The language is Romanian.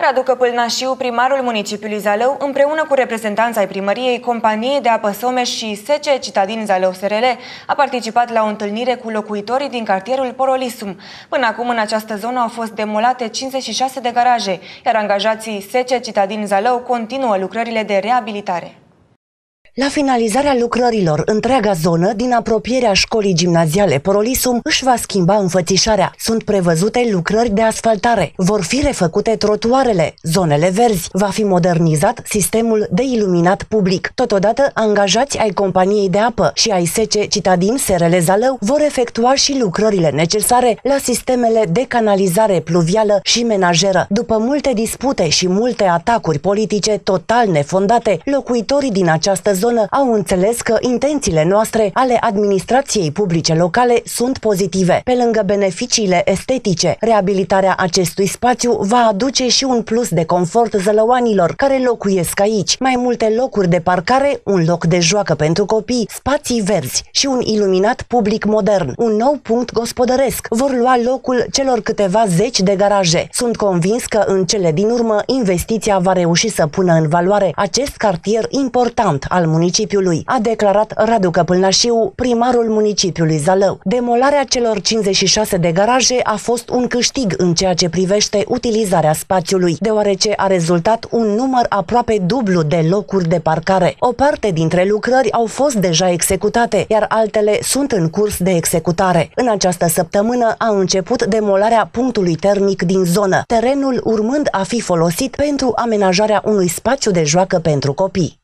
Radu Căpâlnașiu, primarul municipiului Zalău, împreună cu reprezentanța ai primăriei, companiei de apă Someș și SC Citadin Zalău SRL, a participat la o întâlnire cu locuitorii din cartierul Porolisum. Până acum, în această zonă au fost demolate 56 de garaje, iar angajații SC Citadin Zalău continuă lucrările de reabilitare. La finalizarea lucrărilor, întreaga zonă din apropierea școlii gimnaziale Porolisum își va schimba înfățișarea. Sunt prevăzute lucrări de asfaltare. Vor fi refăcute trotuarele, zonele verzi. Va fi modernizat sistemul de iluminat public. Totodată, angajați ai companiei de apă și ai SC Citadin SRL Zalău vor efectua și lucrările necesare la sistemele de canalizare pluvială și menajeră. După multe dispute și multe atacuri politice total nefondate, locuitorii din această zonă zonă au înțeles că intențiile noastre ale administrației publice locale sunt pozitive. Pe lângă beneficiile estetice, reabilitarea acestui spațiu va aduce și un plus de confort zălăoanilor care locuiesc aici. Mai multe locuri de parcare, un loc de joacă pentru copii, spații verzi și un iluminat public modern. Un nou punct gospodăresc vor lua locul celor câteva zeci de garaje. Sunt convins că în cele din urmă investiția va reuși să pună în valoare acest cartier important al municipiului, a declarat Radu Căpâlnașiu, primarul municipiului Zalău. Demolarea celor 56 de garaje a fost un câștig în ceea ce privește utilizarea spațiului, deoarece a rezultat un număr aproape dublu de locuri de parcare. O parte dintre lucrări au fost deja executate, iar altele sunt în curs de executare. În această săptămână a început demolarea punctului termic din zonă, terenul urmând a fi folosit pentru amenajarea unui spațiu de joacă pentru copii.